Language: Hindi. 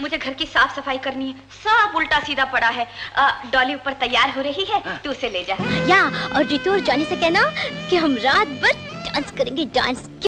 मुझे घर की साफ़ सफ़ाई करनी है। सब उल्टा सीधा पड़ा है। डॉली ऊपर तैयार हो रही है हाँ। तू उसे ले जा। या और रितु और जाने से कहना कि हम रात भर डांस करेंगे डांस